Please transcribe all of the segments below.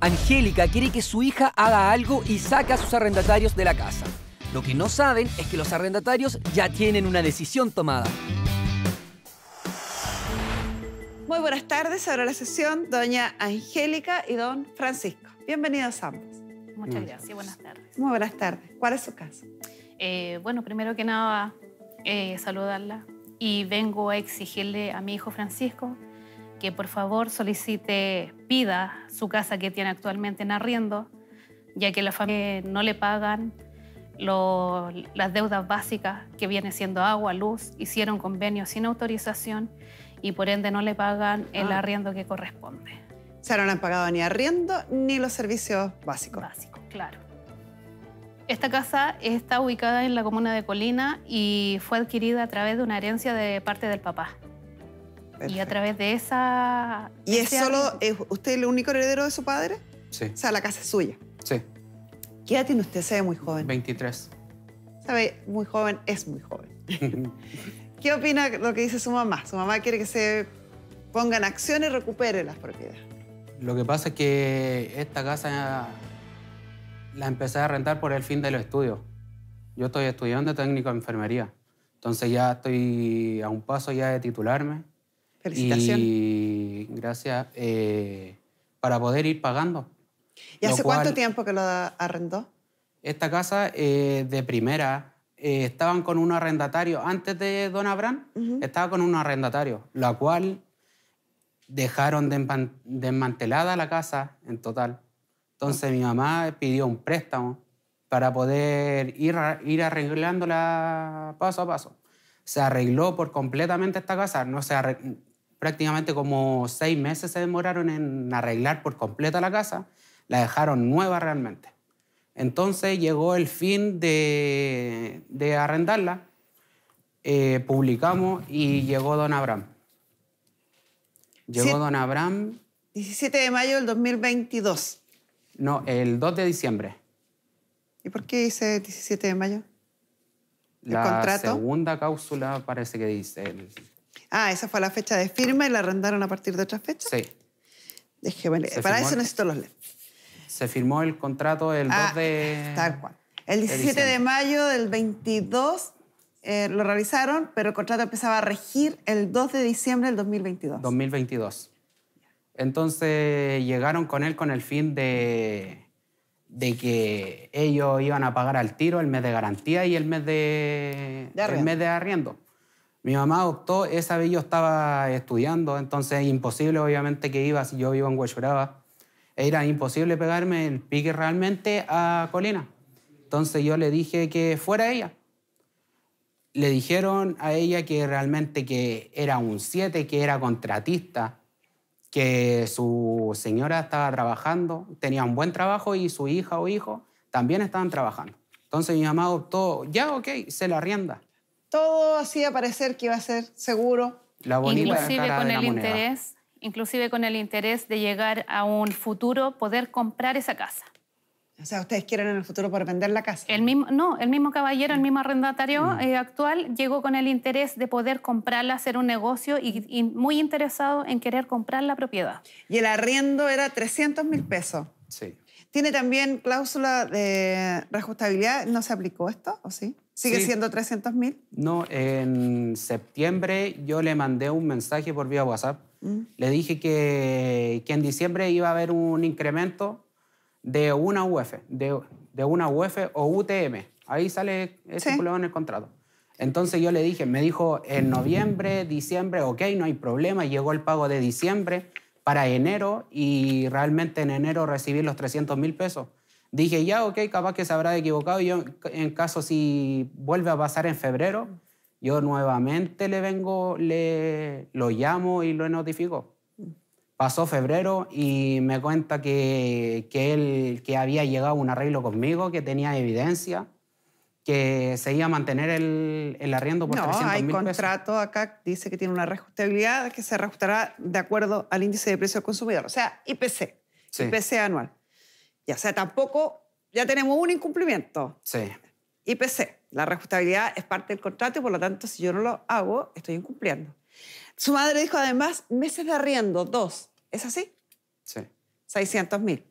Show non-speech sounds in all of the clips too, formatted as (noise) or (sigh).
Angélica quiere que su hija haga algo y saca a sus arrendatarios de la casa. Lo que no saben es que los arrendatarios ya tienen una decisión tomada. Muy buenas tardes, ahora la sesión, doña Angélica y don Francisco. Bienvenidos ambos. Muchas gracias, buenas tardes. Muy buenas tardes. ¿Cuál es su caso? Eh, bueno, primero que nada, eh, saludarla y vengo a exigirle a mi hijo Francisco que por favor solicite, pida su casa que tiene actualmente en arriendo, ya que la familia no le pagan las deudas básicas que viene siendo agua, luz, hicieron convenios sin autorización y por ende no le pagan el Ah. arriendo que corresponde. O sea, no han pagado ni arriendo ni los servicios básicos. Básico, claro. Esta casa está ubicada en la comuna de Colina y fue adquirida a través de una herencia de parte del papá. Y a Perfecto. través de esa... ¿Y es solo, es usted el único heredero de su padre? Sí, O sea, la casa es suya. sí, ¿Qué edad tiene usted? Se ve muy joven. 23. Sabe, muy joven, es muy joven. (laughs) ¿Qué opina lo que dice su mamá? Su mamá quiere que se ponga en acción y recupere las propiedades. Lo que pasa es que esta casa la empecé a rentar por el fin de los estudios. Yo estoy estudiando técnico de enfermería. Entonces ya estoy a un paso ya de titularme. Felicitaciones. Y gracias, eh, para poder ir pagando. ¿Y hace cuánto cual- tiempo que lo arrendó? Esta casa eh, de primera eh, estaban con un arrendatario. Antes de Don Abraham, Ujú. estaba con un arrendatario, la cual dejaron desman- desmantelada la casa en total. Entonces mi mamá pidió un préstamo para poder ir, ir arreglándola paso a paso. Se arregló por completamente esta casa. No se prácticamente como seis meses se demoraron en arreglar por completa la casa. La dejaron nueva realmente. Entonces llegó el fin de, de arrendarla, eh, publicamos y llegó Don Abraham. Llegó Sí. Don Abraham, 17 de mayo del 2022. no, el 2 de diciembre. ¿Y por qué dice 17 de mayo? ¿El La contrato? segunda cápsula parece que dice. el- Ah, esa fue la fecha de firma y la arrendaron a partir de otra fecha. sí, Déjeme leer. Para firmó eso el- necesito los lentes. se firmó el contrato el 2 Ah, de. Tal cual. El de 17 de, diciembre. mayo del 22 eh, lo realizaron, pero el contrato empezaba a regir el 2 de diciembre del 2022. 2022. Entonces llegaron con él con el fin de, de que ellos iban a pagar al tiro el mes de garantía y el mes de, De el mes de arriendo. Mi mamá optó, esa vez yo estaba estudiando, entonces imposible obviamente que iba, si yo vivo en Huechuraba, era imposible pegarme el pique realmente a Colina. Entonces yo le dije que fuera ella le dijeron a ella que realmente que era un 7, que era contratista, que su señora estaba trabajando, tenía un buen trabajo y su hija o hijo también estaban trabajando. Entonces mi mamá optó, ya, ok, se la rienda. Todo hacía parecer que iba a ser seguro. La bonita inclusive cara con de el la moneda. interés, inclusive con el interés de llegar a un futuro poder comprar esa casa. O sea, ustedes quieren en el futuro por vender la casa. El mismo, no, el mismo caballero, el mismo arrendatario Mm. eh, actual llegó con el interés de poder comprarla, hacer un negocio y, y muy interesado en querer comprar la propiedad. Y el arriendo era 300 mil pesos. Sí. ¿Tiene también cláusula de reajustabilidad? ¿No se aplicó esto o sí? ¿Sigue Sí. siendo 300 mil? No, en septiembre yo le mandé un mensaje por vía WhatsApp. Mm. Le dije que, que en diciembre iba a haber un incremento de una UF, de, de una UF o UTM. Ahí sale estipulado en el contrato. Entonces yo le dije, me dijo en noviembre, diciembre, ok, no hay problema. Llegó el pago de diciembre para enero y realmente en enero recibí los 300 mil pesos. Dije, ya, ok, capaz que se habrá equivocado. Yo, en caso si vuelve a pasar en febrero, yo nuevamente le vengo, le, lo llamo y lo notifico. Pasó febrero y me cuenta que, que él que había llegado a un arreglo conmigo, que tenía evidencia, que se iba a mantener el, el arriendo por No, 300 hay pesos. contrato acá, dice que tiene una reajustabilidad que se reajustará de acuerdo al índice de precio del consumidor, o sea, IPC, Sí. IPC anual. Ya, o sea, tampoco, ya tenemos un incumplimiento. Sí, IPC, la reajustabilidad es parte del contrato y por lo tanto, si yo no lo hago, estoy incumpliendo. Su madre dijo además meses de arriendo, dos. ¿Es así? sí. 600 mil.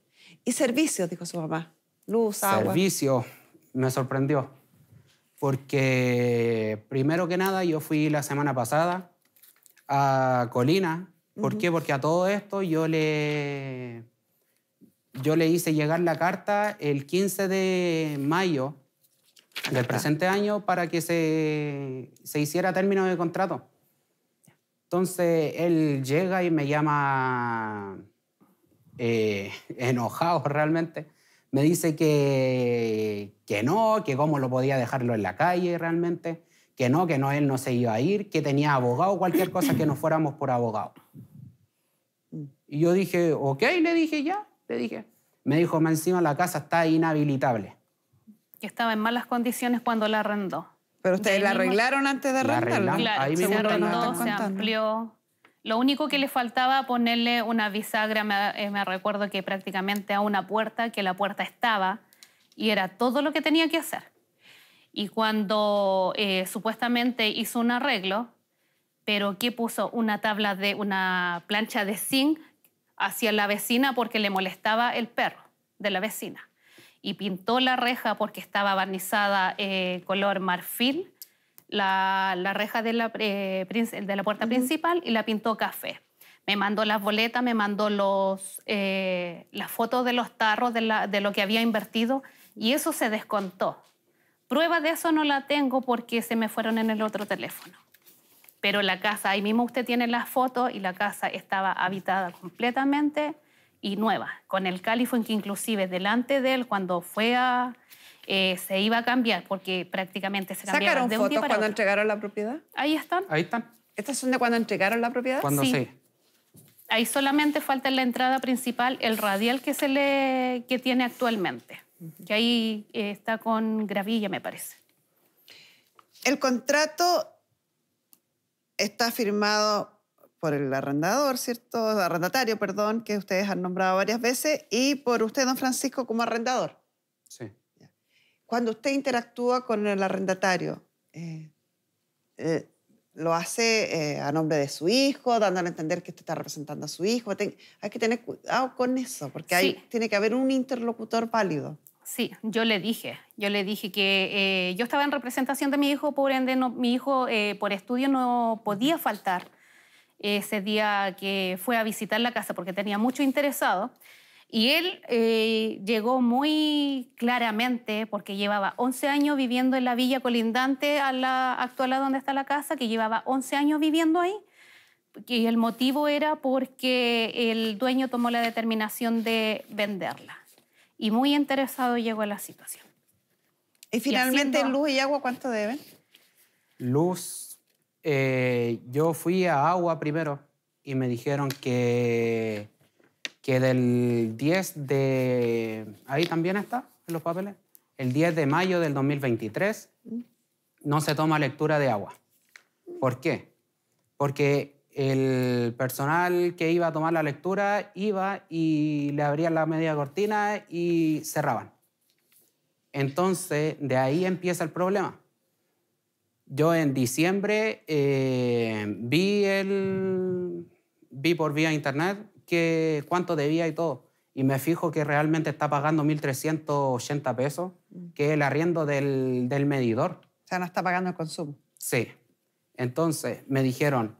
Y servicios, dijo su mamá. Luz, agua. Servicio, me sorprendió. Porque primero que nada yo fui la semana pasada a Colina. ¿Por qué? Porque a todo esto yo le, yo le hice llegar la carta el 15 de mayo del presente año para que se, se hiciera término de contrato. Entonces él llega y me llama eh, enojado realmente. Me dice que, que no, que cómo lo podía dejarlo en la calle realmente, que no, que no, él no se iba a ir, que tenía abogado, cualquier cosa que nos fuéramos por abogado. Y yo dije, ok, le dije ya, dije. Me dijo, más encima la casa está inhabilitable. Que estaba en malas condiciones cuando la arrendó. Pero ustedes De la arreglaron antes de La arrendarla. Claro, Ahí se mismo arrendó, se amplió. Lo único que le faltaba ponerle una bisagra, me, eh, me recuerdo que prácticamente a una puerta, que la puerta estaba, y era todo lo que tenía que hacer. Y cuando eh, supuestamente hizo un arreglo, pero que puso una tabla de una plancha de zinc hacia la vecina porque le molestaba el perro de la vecina. Y pintó la reja porque estaba barnizada eh, color marfil, la, la reja de la, eh, de la puerta principal y la pintó café. Me mandó las boletas, me mandó los, eh, las fotos de los tarros, de, la- de lo que había invertido y eso se descontó. Prueba de eso no la tengo porque se me fueron en el otro teléfono. Pero la casa, ahí mismo usted tiene las fotos y la casa estaba habitada completamente y nueva, con el califón que inclusive delante de él cuando fue a... eh, se iba a cambiar porque prácticamente se cambiaba ¿Sacaron de un día fotos para cuando otro. entregaron la propiedad? Ahí están. Ahí están. ¿Estas son de cuando entregaron la propiedad? Cuando Sí. sí. Ahí solamente falta en la entrada principal el radial que, se le, que tiene actualmente, que ahí eh, está con gravilla, me parece. El contrato está firmado por el arrendador, ¿cierto? Arrendatario, perdón, que ustedes han nombrado varias veces, y por usted, don Francisco, como arrendador. Sí. Cuando usted interactúa con el arrendatario, eh, eh, lo hace eh, a nombre de su hijo, dándole a entender que usted está representando a su hijo. Ten- hay que tener cuidado con eso, porque hay, Sí. tiene que haber un interlocutor válido. Sí, yo le dije, yo le dije que eh, yo estaba en representación de mi hijo, por ende no- mi hijo eh, por estudio no podía faltar ese día que fue a visitar la casa porque tenía mucho interesado. Y él eh, llegó muy claramente, porque llevaba 11 años viviendo en la villa colindante a la actual a donde está la casa, que llevaba 11 años viviendo ahí. Y el motivo era porque el dueño tomó la determinación de venderla. Y muy interesado llegó a la situación. Y finalmente, haciendo- luz y agua, ¿cuánto deben? Luz, eh, yo fui a agua primero y me dijeron que, que del 10 de... Ahí también está, en los papeles. El 10 de mayo del 2023 no se toma lectura de agua. ¿Por qué? Porque el personal que iba a tomar la lectura iba y le abrían la media cortina y cerraban. Entonces, de ahí empieza el problema. Yo en diciembre eh, vi, el, vi por vía internet que cuánto debía y todo. Y me fijo que realmente está pagando 1.380 pesos, que es el arriendo del, del medidor. O sea, no está pagando el consumo. Sí. Entonces me dijeron,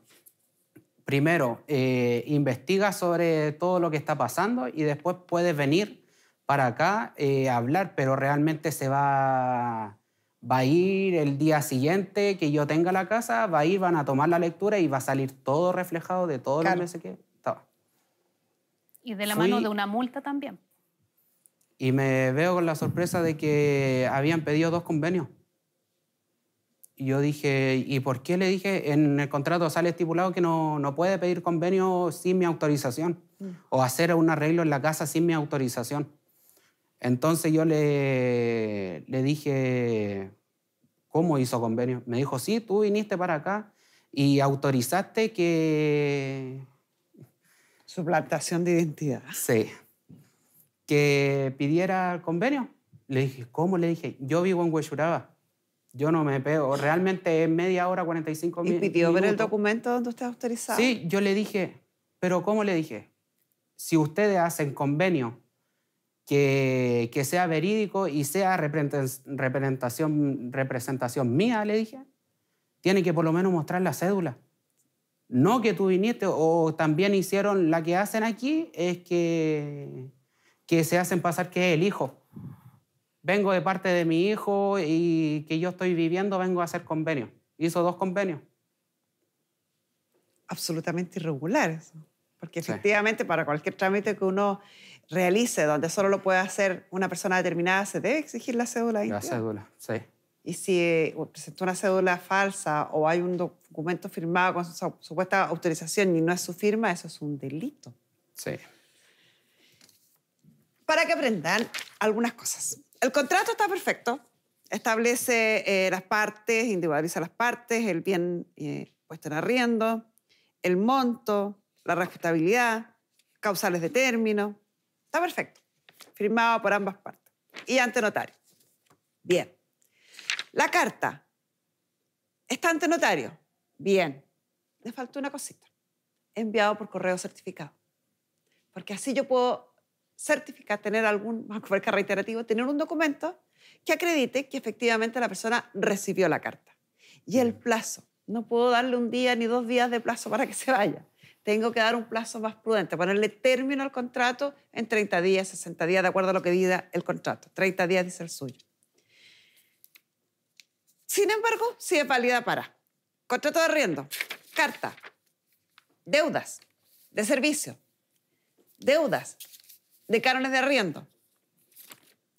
primero, eh, investiga sobre todo lo que está pasando y después puedes venir para acá eh, a hablar, pero realmente se va, va a ir el día siguiente que yo tenga la casa, va a ir, van a tomar la lectura y va a salir todo reflejado de todos Claro. los meses que estaba. Y de la Fui- mano de una multa también. Y me veo con la sorpresa de que habían pedido dos convenios. Y yo dije, ¿y por qué le dije? En el contrato sale estipulado que no, no puede pedir convenio sin mi autorización o hacer un arreglo en la casa sin mi autorización. Entonces yo le, le dije, ¿cómo hizo convenio? Me dijo, sí, tú viniste para acá y autorizaste que, Suplantación de identidad. Sí. Que pidiera convenio. Le dije, ¿cómo? Le dije, yo vivo en Huechuraba. Yo no me pego. Realmente es media hora, 45 ¿Y mi- pidió ver el minutos. documento donde usted autorizado? Sí, yo le dije, pero ¿cómo le dije? Si ustedes hacen convenio que, que sea verídico y sea represen- representación, representación mía, le dije, tiene que por lo menos mostrar la cédula. No que tú viniste o también hicieron, la que hacen aquí es que, que se hacen pasar que es el hijo. Vengo de parte de mi hijo y que yo estoy viviendo, vengo a hacer convenio. Hizo dos convenios. absolutamente irregular eso. Porque Sí. efectivamente para cualquier trámite que uno realice, donde solo lo puede hacer una persona determinada, se debe exigir la cédula. La cédula, sí. Y si eh, presentó una cédula falsa o hay un documento firmado con su supuesta autorización y no es su firma, eso es un delito. Sí. Para que aprendan algunas cosas. El contrato está perfecto, establece eh, las partes, individualiza las partes, el bien eh, puesto en arriendo, el monto, la responsabilidad, causales de término. Está perfecto, firmado por ambas partes y ante notario. Bien. La carta está ante notario. Bien. Le falta una cosita. Enviado por correo certificado. Porque así yo puedo certificar, tener algún, (laughs) vamos a reiterativo, tener un documento que acredite que efectivamente la persona recibió la carta. Y el plazo. No puedo darle un día ni dos días de plazo para que se vaya. Tengo que dar un plazo más prudente, ponerle término al contrato en 30 días, 60 días, de acuerdo a lo que diga el contrato. 30 días dice el suyo. Sin embargo, sí es válida para contrato de arriendo, carta, deudas de servicio, deudas de cánones de arriendo,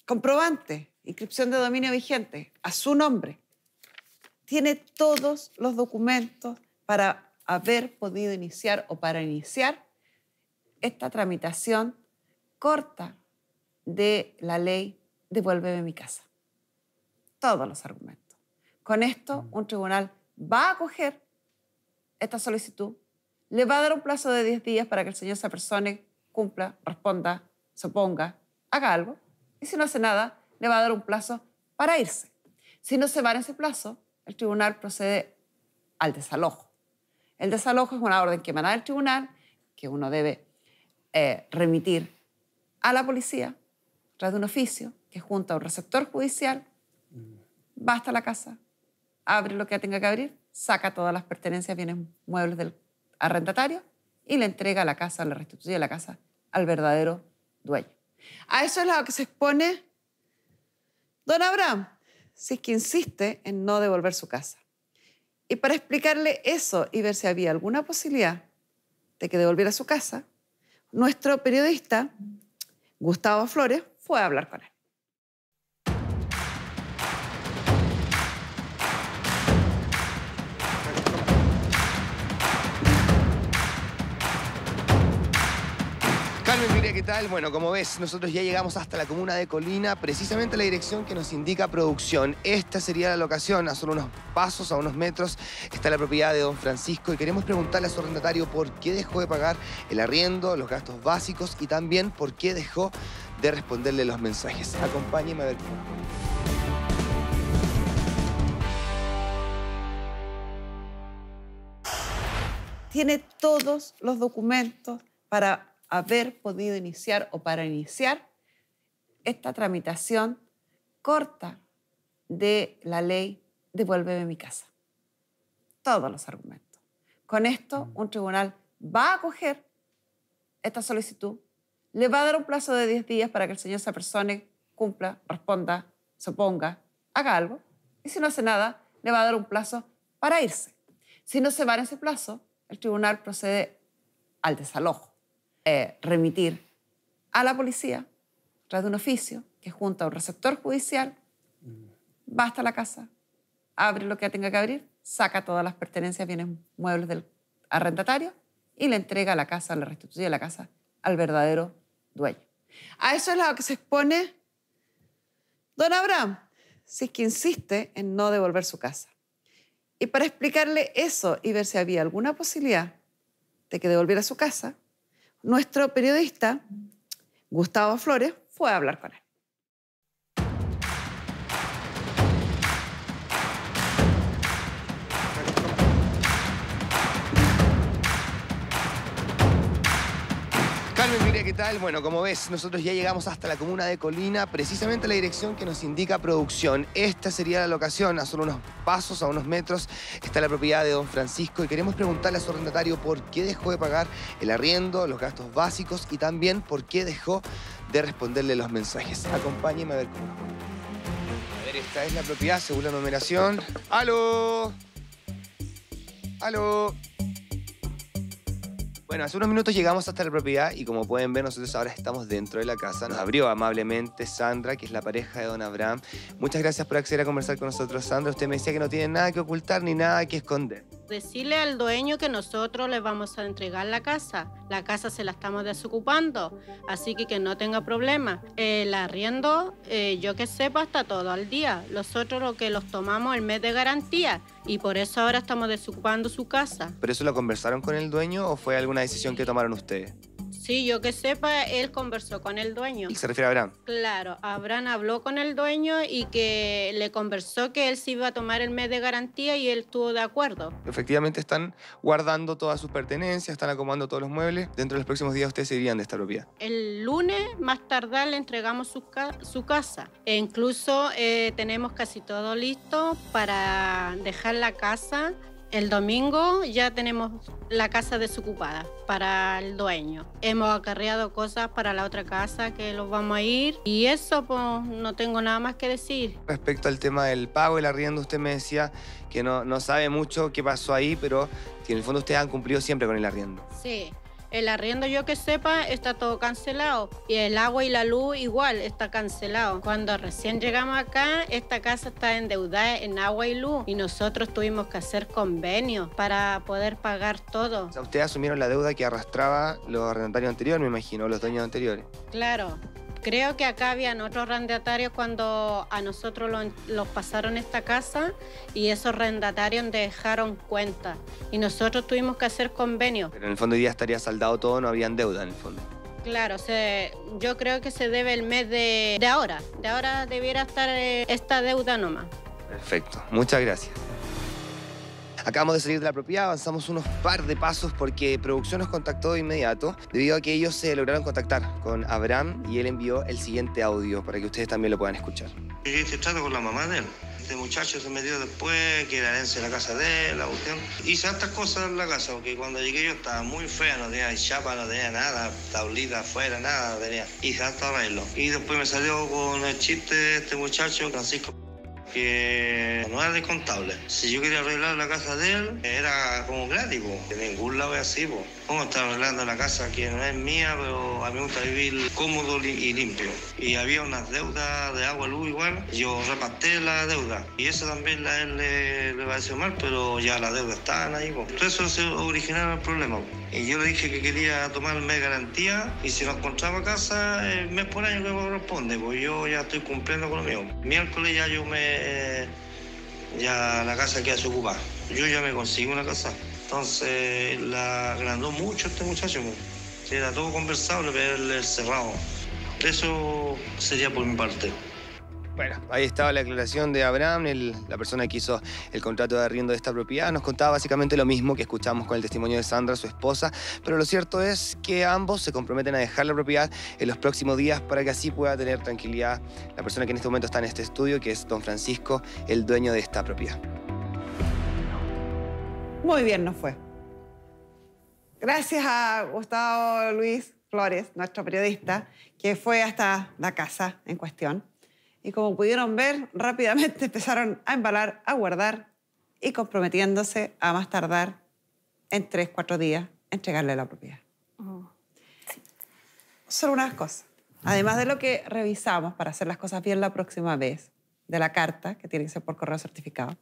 comprobante, inscripción de dominio vigente a su nombre. Tiene todos los documentos para haber podido iniciar o para iniciar esta tramitación corta de la ley Devuélveme mi casa. Todos los argumentos. Con esto, un tribunal va a acoger esta solicitud, le va a dar un plazo de 10 días para que el señor se apersone, cumpla, responda, se oponga, haga algo. Y si no hace nada, le va a dar un plazo para irse. Si no se va en ese plazo, el tribunal procede al desalojo. El desalojo es una orden que emana del tribunal que uno debe eh, remitir a la policía a través de un oficio que junto a un receptor judicial va hasta la casa, abre lo que tenga que abrir, saca todas las pertenencias, bienes muebles del arrendatario y le entrega la casa, le restituye la casa al verdadero dueño. A eso es lo que se expone don Abraham, si es que insiste en no devolver su casa. Y para explicarle eso y ver si había alguna posibilidad de que devolviera su casa, nuestro periodista, Gustavo Flores, fue a hablar con él. Carmen ¿qué tal? Bueno, como ves, nosotros ya llegamos hasta la comuna de Colina, precisamente la dirección que nos indica producción. Esta sería la locación, a solo unos pasos, a unos metros, está la propiedad de don Francisco y queremos preguntarle a su arrendatario por qué dejó de pagar el arriendo, los gastos básicos y también por qué dejó de responderle los mensajes. Acompáñeme a ver cómo. tiene todos los documentos para haber podido iniciar o para iniciar esta tramitación corta de la ley Devuélveme mi casa. Todos los argumentos. Con esto, un tribunal va a acoger esta solicitud, le va a dar un plazo de 10 días para que el señor se apersone, cumpla, responda, se oponga, haga algo. Y si no hace nada, le va a dar un plazo para irse. Si no se va en ese plazo, el tribunal procede al desalojo, eh, remitir a la policía a través de un oficio que junto a un receptor judicial va hasta la casa, abre lo que tenga que abrir, saca todas las pertenencias, bienes muebles del arrendatario y le entrega la casa, le restituye la casa al verdadero dueño. A eso es lo que se expone don Abraham, si es que insiste en no devolver su casa. Y para explicarle eso y ver si había alguna posibilidad de que devolviera su casa, nuestro periodista, Gustavo Flores, fue a hablar con él. ¿Qué tal? Bueno, como ves, nosotros ya llegamos hasta la comuna de Colina, precisamente la dirección que nos indica producción. Esta sería la locación, a solo unos pasos, a unos metros, está la propiedad de don Francisco y queremos preguntarle a su arrendatario por qué dejó de pagar el arriendo, los gastos básicos y también por qué dejó de responderle los mensajes. Acompáñeme a ver cómo. A ver, esta es la propiedad según la numeración. ¡Aló! ¡Aló! Bueno, hace unos minutos llegamos hasta la propiedad y como pueden ver, nosotros ahora estamos dentro de la casa. Nos abrió amablemente Sandra, que es la pareja de don Abraham. Muchas gracias por acceder a conversar con nosotros, Sandra. Usted me decía que no tiene nada que ocultar ni nada que esconder. Decirle al dueño que nosotros le vamos a entregar la casa. La casa se la estamos desocupando, así que que no tenga problema. El arriendo, eh, yo que sepa, está todo al día. Nosotros lo que los tomamos el mes de garantía y por eso ahora estamos desocupando su casa. ¿Pero eso lo conversaron con el dueño o fue alguna decisión que tomaron ustedes? Sí, yo que sepa, él conversó con el dueño. ¿Y se refiere a Abraham? Claro, Abraham habló con el dueño y que le conversó que él se iba a tomar el mes de garantía y él estuvo de acuerdo. Efectivamente están guardando todas sus pertenencias, están acomodando todos los muebles. Dentro de los próximos días ustedes se irían de esta propiedad. El lunes, más tardar, le entregamos su, ca- su casa. E incluso eh, tenemos casi todo listo para dejar la casa. El domingo ya tenemos la casa desocupada para el dueño. Hemos acarreado cosas para la otra casa que los vamos a ir. Y eso, pues, no tengo nada más que decir. Respecto al tema del pago, el arriendo, usted me decía que no, no sabe mucho qué pasó ahí, pero que en el fondo ustedes han cumplido siempre con el arriendo. Sí, el arriendo yo que sepa está todo cancelado y el agua y la luz igual está cancelado. Cuando recién llegamos acá, esta casa está endeudada en agua y luz y nosotros tuvimos que hacer convenios para poder pagar todo. O sea, ustedes asumieron la deuda que arrastraba los arrendatarios anteriores, me imagino, los dueños anteriores. Claro. Creo que acá habían otros arrendatarios cuando a nosotros lo- los pasaron esta casa y esos arrendatarios dejaron cuenta y nosotros tuvimos que hacer convenios. Pero en el fondo hoy día estaría saldado todo, no habrían deuda en el fondo. Claro, se, yo creo que se debe el mes de, de ahora. De ahora debiera estar eh, esta deuda nomás. Perfecto, muchas gracias. Acabamos de salir de la propiedad, avanzamos unos par de pasos porque producción nos contactó de inmediato debido a que ellos se lograron contactar con Abraham y él envió el siguiente audio para que ustedes también lo puedan escuchar. Llegué este trato con la mamá de él. Este muchacho se metió después, que era de la casa de él, la cuestión. Hice hartas cosas en la casa, porque cuando llegué yo estaba muy fea, no tenía chapa, no tenía nada, tablita afuera, nada, tenía. Hice harto arreglo. Y después me salió con el chiste de este muchacho, Francisco, que no era descontable. Si yo quería arreglar la casa de él, era como gratis. En ningún lado es así, po. ¿Cómo estar arreglando la casa que no es mía, pero a mí me gusta vivir cómodo y limpio? Y había unas deudas de agua, luz igual. Yo reparté la deuda. Y eso también a él le, le pareció mal, pero ya las deudas estaban ahí, po. Todo eso se originaron el problema. Y yo le dije que quería tomar el mes de garantía y si no encontraba casa, el mes por año que me corresponde, pues yo ya estoy cumpliendo con lo mío. Miércoles ya yo me... ya la casa queda desocupada. Yo ya me consigo una casa. Entonces la agrandó mucho este muchacho. pues. Era todo conversable, pero él cerrado. Eso sería por mi parte. Bueno, ahí estaba la aclaración de Abraham, el- la persona que hizo el contrato de arriendo de esta propiedad. Nos contaba básicamente lo mismo que escuchamos con el testimonio de Sandra, su esposa, pero lo cierto es que ambos se comprometen a dejar la propiedad en los próximos días para que así pueda tener tranquilidad la persona que en este momento está en este estudio, que es don Francisco, el dueño de esta propiedad. Muy bien nos fue. Gracias a Gustavo Luis Flores, nuestro periodista, que fue hasta la casa en cuestión. Y como pudieron ver, rápidamente (laughs) empezaron a embalar, a guardar y comprometiéndose a más tardar en tres, cuatro días entregarle la propiedad. Solo unas cosas. Además de lo que revisamos para hacer las cosas bien la próxima vez, de la carta, que tiene que ser por correo certificado,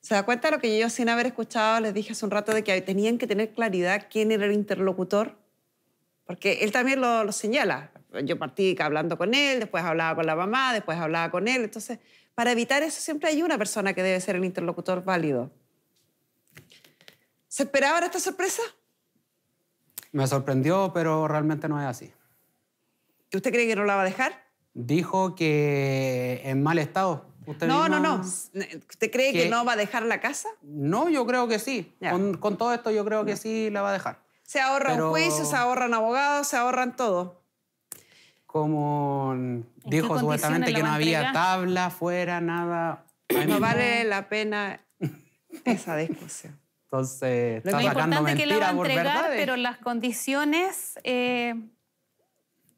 ¿Se da cuenta de lo que yo sin haber escuchado les dije hace un rato de que tenían que tener claridad quién era el interlocutor? Porque él también lo, lo señala. Yo partí hablando con él, después hablaba con la mamá, después hablaba con él. Entonces, para evitar eso siempre hay una persona que debe ser el interlocutor válido. ¿Se esperaban esta sorpresa? Me sorprendió, pero realmente no es así. ¿Y ¿Usted cree que no la va a dejar? Dijo que en mal estado. ¿Usted No, no, misma- no. ¿Usted cree que que- no va a dejar la casa? No, yo creo que sí. Con, con todo esto yo creo que sí la va a dejar. Se ahorra Pero- un juicio, se ahorran abogados, se ahorran todo. Como dijo supuestamente que va no a había entregar? tabla afuera, nada. No mismo. vale la pena esa discusión. Entonces, Lo está importante es que la va a por entregar, pero las condiciones eh,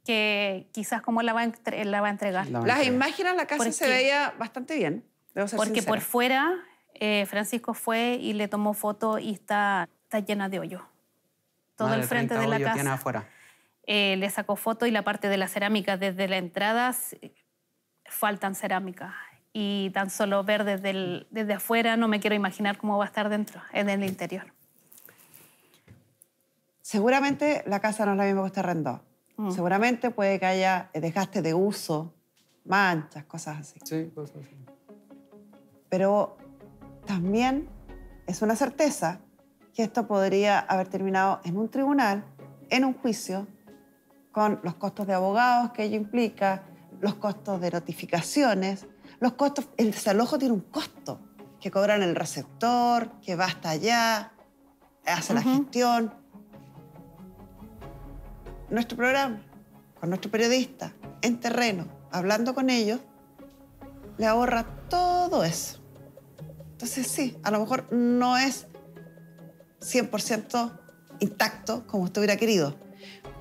que quizás cómo la va a, entre- la va a entregar. La Las mentira. imágenes, la casa ¿Por se qué? veía bastante bien. Debo ser Porque por sincera. fuera eh, Francisco fue y le tomó foto y está, está llena de hoyo. Todo Más el frente 30 de la hoyos tiene casa. afuera. Eh, le sacó foto y la parte de la cerámica desde la entrada faltan cerámica. Y tan solo ver desde, el- desde afuera no me quiero imaginar cómo va a estar dentro, en el interior. Seguramente la casa no es la misma que usted arrendó. Mm. Seguramente puede que haya eh, desgaste de uso, manchas, cosas así. Sí, cosas así. Pero también es una certeza que esto podría haber terminado en un tribunal, en un juicio, con los costos de abogados que ello implica, los costos de notificaciones, los costos, el desalojo tiene un costo, que cobran el receptor, que va hasta allá, hace la gestión. Nuestro programa, con nuestro periodista, en terreno, hablando con ellos, le ahorra todo eso. Entonces sí, a lo mejor no es 100% intacto como usted hubiera querido,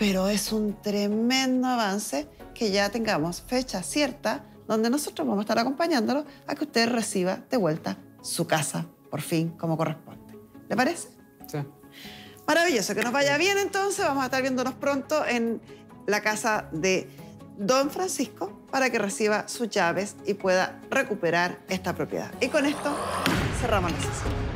pero es un tremendo avance que ya tengamos fecha cierta donde nosotros vamos a estar acompañándolo a que usted reciba de vuelta su casa, por fin, como corresponde. ¿Le parece? Sí. Maravilloso, que nos vaya bien entonces. Vamos a estar viéndonos pronto en la casa de Don Francisco para que reciba sus llaves y pueda recuperar esta propiedad. Y con esto cerramos la sesión.